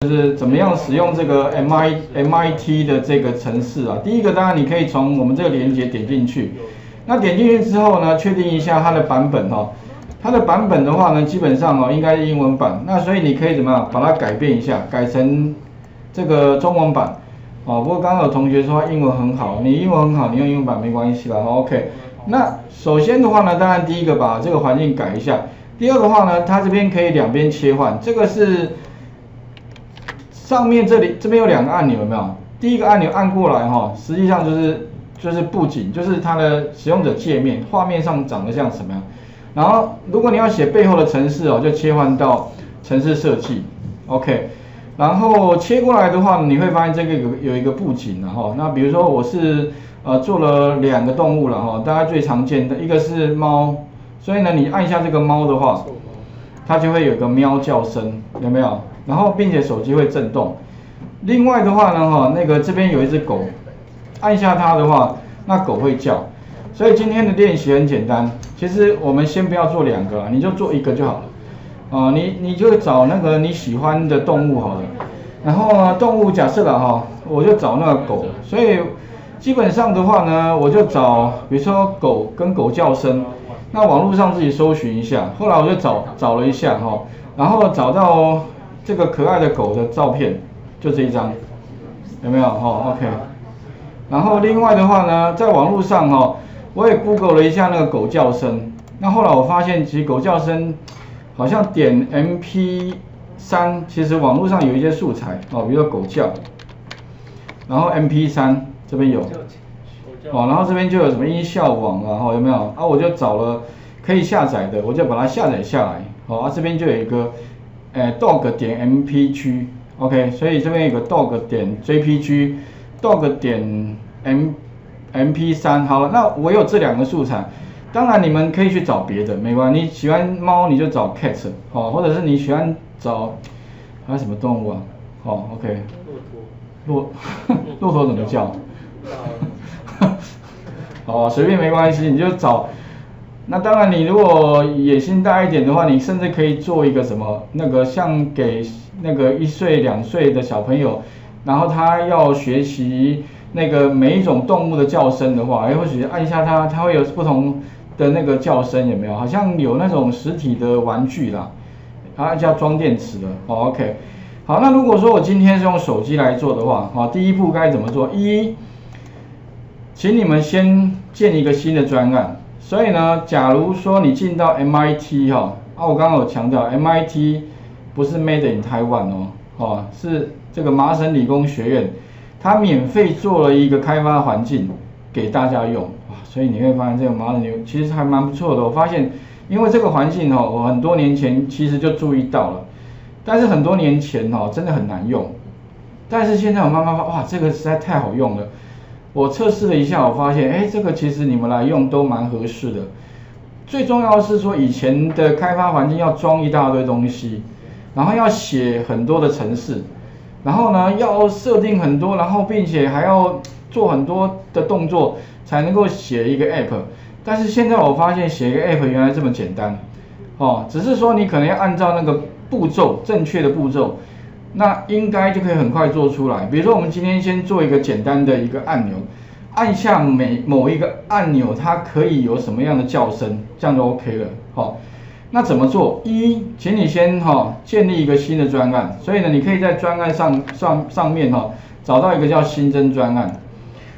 就是怎么样使用这个 M I M I T 的这个程式啊？第一个当然你可以从我们这个连接点进去，那点进去之后呢，确定一下它的版本哈。它的版本的话呢，基本上哦应该是英文版，那所以你可以怎么样把它改变一下，改成这个中文版哦。不过刚刚有同学说英文很好，你英文很好，你用英文版没关系啦。OK，那首先的话呢，当然第一个把这个环境改一下，第二的话呢，它这边可以两边切换，这个是上面这里这边有两个按钮有没有？第一个按钮按过来哈，实际上就是就是布景，就是它的使用者界面画面上长得像什么样？然后，如果你要写背后的程式哦，就切换到程式设计，OK。然后切过来的话，你会发现这个有有一个布景然后，那比如说我是呃做了两个动物了哈，大家最常见的一个是猫，所以呢你按一下这个猫的话，它就会有个喵叫声，有没有？然后并且手机会震动。另外的话呢哈，那个这边有一只狗，按下它的话，那狗会叫。所以今天的练习很简单，其实我们先不要做两个，你就做一个就好了。啊，你你就找那个你喜欢的动物好了。然后呢，动物假设了哈，我就找那个狗。所以基本上的话呢，我就找，比如说狗跟狗叫声，那网络上自己搜寻一下。后来我就找找了一下哈，然后找到这个可爱的狗的照片，就这一张，有没有哈？OK。然后另外的话呢，在网络上哈。我也 Google 了一下那个狗叫声，那后来我发现其实狗叫声好像点 MP3，其实网络上有一些素材哦，比如说狗叫，然后 MP3 这边有，哦，然后这边就有什么音效网啊，哈有没有？啊，我就找了可以下载的，我就把它下载下来，好啊，这边就有一个，呃，dog 点 MP 区，OK，所以这边有个 dog 点 JPG，dog 点 M。M P 三好了，那我有这两个素材，当然你们可以去找别的，没关系。你喜欢猫你就找 cat，好，或者是你喜欢找还有什么动物啊？好，OK。骆驼。骆 骆驼怎么叫？好，随便没关系，你就找。那当然，你如果野心大一点的话，你甚至可以做一个什么，那个像给那个一岁两岁的小朋友，然后他要学习。那个每一种动物的叫声的话，哎，或许按一下它，它会有不同的那个叫声，有没有？好像有那种实体的玩具啦，它叫装电池的。哦，OK，好，那如果说我今天是用手机来做的话，好，第一步该怎么做？一，请你们先建一个新的专案。所以呢，假如说你进到 MIT 哈，啊，我刚刚有强调，MIT 不是 Made in Taiwan 哦，哦，是这个麻省理工学院。它免费做了一个开发环境给大家用，哇！所以你会发现这个马牛其实还蛮不错的。我发现，因为这个环境哦，我很多年前其实就注意到了，但是很多年前哦，真的很难用。但是现在我慢慢发，哇，这个实在太好用了。我测试了一下，我发现，哎，这个其实你们来用都蛮合适的。最重要的是说，以前的开发环境要装一大堆东西，然后要写很多的程式。然后呢，要设定很多，然后并且还要做很多的动作，才能够写一个 app。但是现在我发现写一个 app 原来这么简单，哦，只是说你可能要按照那个步骤，正确的步骤，那应该就可以很快做出来。比如说我们今天先做一个简单的一个按钮，按下每某一个按钮，它可以有什么样的叫声，这样就 OK 了，好。那怎么做？一，请你先哈建立一个新的专案，所以呢，你可以在专案上上上面哈找到一个叫新增专案。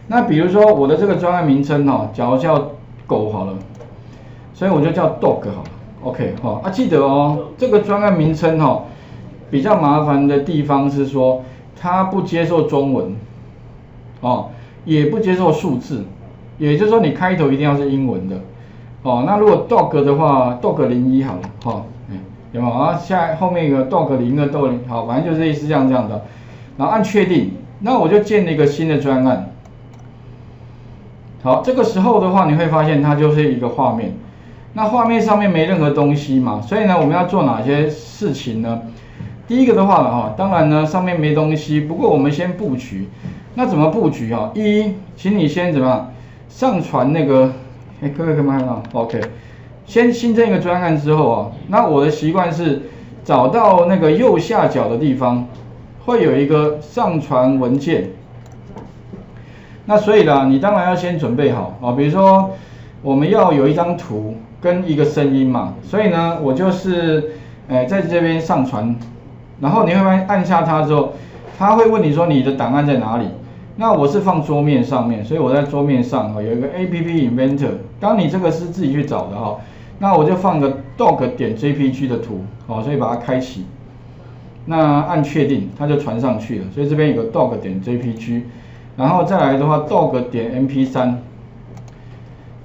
那比如说我的这个专案名称哈，假如叫狗好了，所以我就叫 dog 好了，OK 哈啊，记得哦，这个专案名称哈比较麻烦的地方是说它不接受中文哦，也不接受数字，也就是说你开头一定要是英文的。哦，那如果 dog 的话，dog 零一好了，哈，有没有啊？下后面一个 dog 零二 dog 零，好，反正就是类似这样这样的，然后按确定，那我就建了一个新的专案。好，这个时候的话，你会发现它就是一个画面，那画面上面没任何东西嘛，所以呢，我们要做哪些事情呢？第一个的话呢，哈，当然呢，上面没东西，不过我们先布局，那怎么布局啊？一，请你先怎么样上传那个。哎，各位可以看到，OK，先新增一个专案之后啊，那我的习惯是找到那个右下角的地方，会有一个上传文件。那所以啦，你当然要先准备好啊，比如说我们要有一张图跟一个声音嘛，所以呢，我就是诶在这边上传，然后你会发现按下它之后，它会问你说你的档案在哪里？那我是放桌面上面，所以我在桌面上哈有一个 A P P Inventor，当你这个是自己去找的哈，那我就放个 dog 点 J P G 的图，好，所以把它开启，那按确定，它就传上去了，所以这边有个 dog 点 J P G。然后再来的话，dog 点 mp3，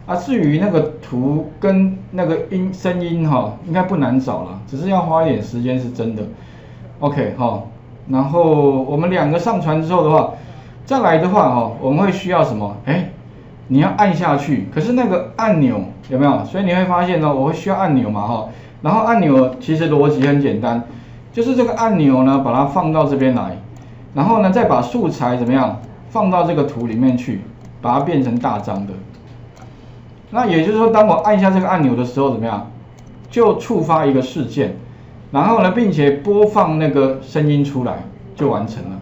啊，至于那个图跟那个音声音哈，应该不难找了，只是要花一点时间是真的。OK 哈，然后我们两个上传之后的话，再来的话哈，我们会需要什么？哎，你要按下去，可是那个按钮有没有？所以你会发现呢，我会需要按钮嘛哈，然后按钮其实逻辑很简单，就是这个按钮呢，把它放到这边来，然后呢再把素材怎么样？放到这个图里面去，把它变成大张的。那也就是说，当我按下这个按钮的时候，怎么样？就触发一个事件，然后呢，并且播放那个声音出来，就完成了。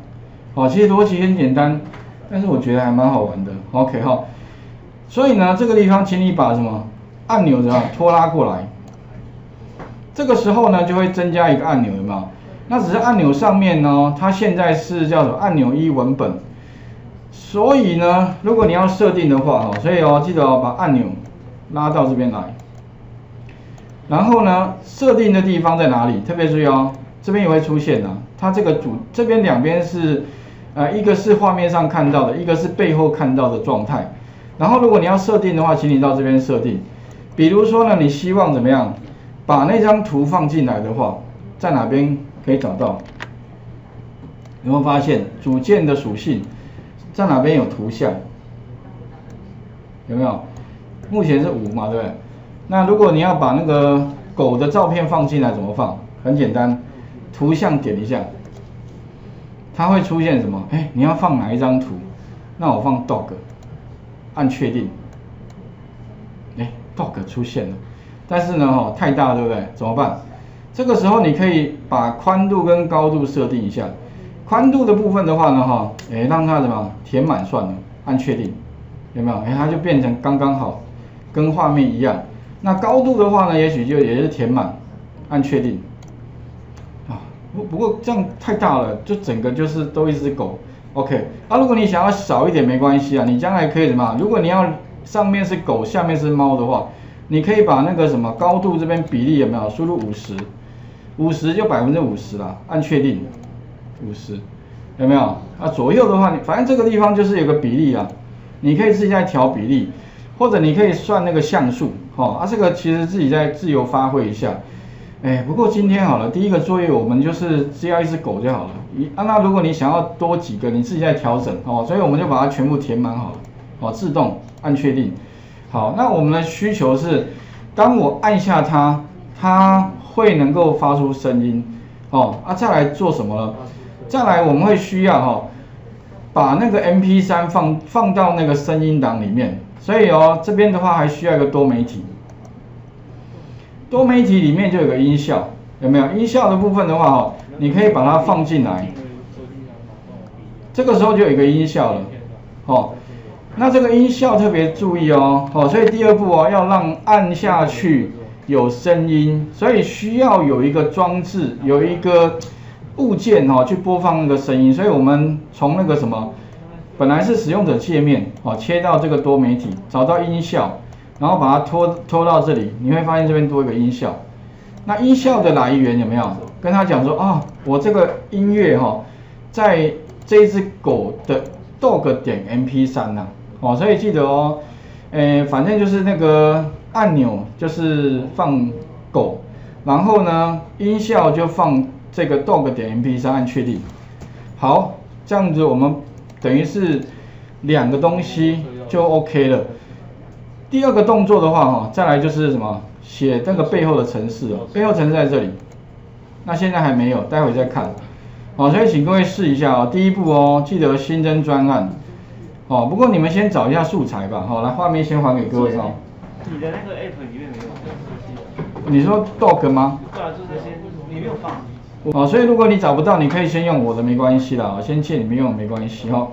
好，其实逻辑很简单，但是我觉得还蛮好玩的。OK 哈，所以呢，这个地方请你把什么按钮怎么拖拉过来？这个时候呢，就会增加一个按钮，有没有？那只是按钮上面呢，它现在是叫什么？按钮一文本。所以呢，如果你要设定的话，哦，所以哦，记得哦，把按钮拉到这边来。然后呢，设定的地方在哪里？特别注意哦，这边也会出现啊。它这个主这边两边是，呃，一个是画面上看到的，一个是背后看到的状态。然后如果你要设定的话，请你到这边设定。比如说呢，你希望怎么样？把那张图放进来的话，在哪边可以找到？有没有发现组件的属性？在哪边有图像？有没有？目前是五嘛，对不对？那如果你要把那个狗的照片放进来，怎么放？很简单，图像点一下，它会出现什么？哎，你要放哪一张图？那我放 dog，按确定。哎，dog 出现了，但是呢，哈，太大，对不对？怎么办？这个时候你可以把宽度跟高度设定一下。宽度的部分的话呢，哈，哎，让它怎么填满算了，按确定，有没有？哎，它就变成刚刚好，跟画面一样。那高度的话呢，也许就也是填满，按确定。啊，不不过这样太大了，就整个就是都一只狗。OK，啊，如果你想要少一点没关系啊，你将来可以什么？如果你要上面是狗，下面是猫的话，你可以把那个什么高度这边比例有没有？输入五十，五十就百分之五十了，按确定。五十，有没有？啊，左右的话，你反正这个地方就是有个比例啊，你可以自己在调比例，或者你可以算那个像素，哈，啊，这个其实自己在自由发挥一下。哎，不过今天好了，第一个作业我们就是只要一只狗就好了。一啊，那如果你想要多几个，你自己在调整，哦，所以我们就把它全部填满好了，哦，自动按确定。好，那我们的需求是，当我按下它，它会能够发出声音，哦，啊，再来做什么呢？再来，我们会需要哈，把那个 MP3 放放到那个声音档里面，所以哦，这边的话还需要一个多媒体，多媒体里面就有个音效，有没有？音效的部分的话哦，你可以把它放进来，这个时候就有一个音效了，哦，那这个音效特别注意哦，哦，所以第二步哦，要让按下去有声音，所以需要有一个装置，有一个。物件哈，去播放那个声音，所以我们从那个什么，本来是使用者界面哦，切到这个多媒体，找到音效，然后把它拖拖到这里，你会发现这边多一个音效。那音效的来源有没有？跟他讲说啊，我这个音乐哈，在这只狗的 dog 点 mp3 呐，哦，所以记得哦，诶，反正就是那个按钮就是放狗，然后呢，音效就放。这个 dog 点 mp3 按确定，好，这样子我们等于是两个东西就 OK 了。第二个动作的话，哈，再来就是什么？写那个背后的程式哦，背后程式在这里。那现在还没有，待会再看。好，所以请各位试一下哦。第一步哦，记得新增专案。哦，不过你们先找一下素材吧。好，来画面先还给各位哦。你的那个 app 里面没有？你说 dog 吗？对啊，就这些，你没有放。哦，所以如果你找不到，你可以先用我的没关系啦，我先借你们用没关系哦。